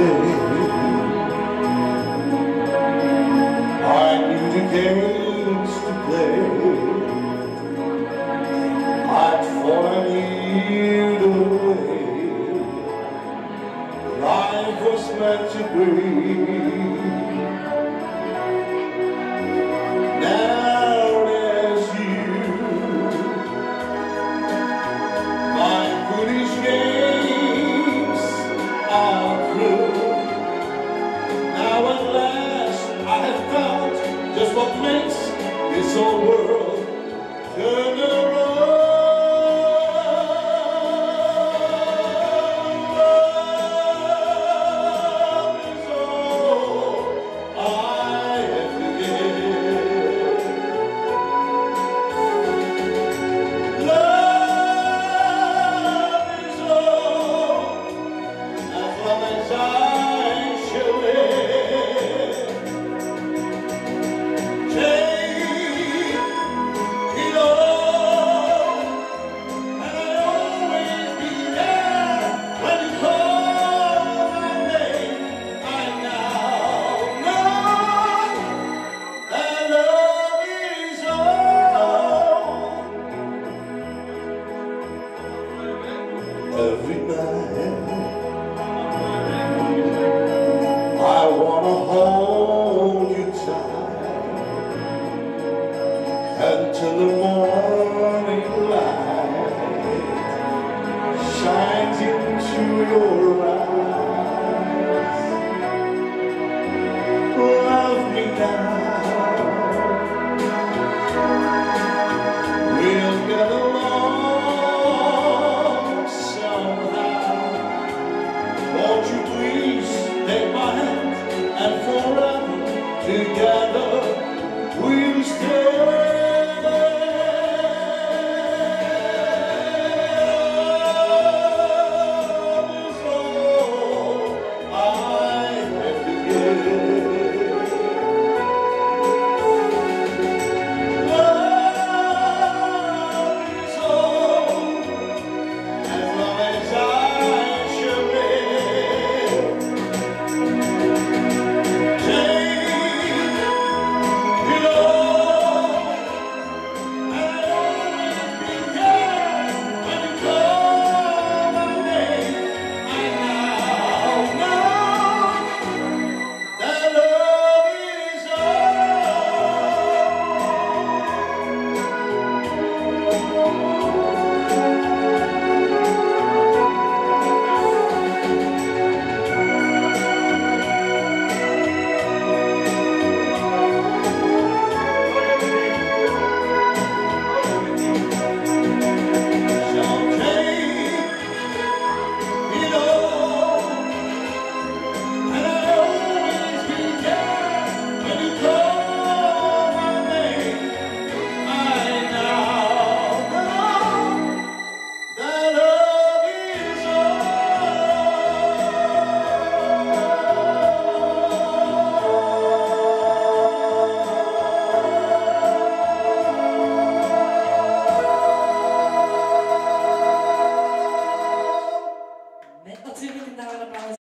I knew the games to play. I'd fallen either way. Life was meant to be Now at last I have found just what makes this whole world turn around. Love is all. I is all. As long as I until the morning light shines into your eyes. Love me now. We'll get along somehow. Won't you please take my hand and forever together?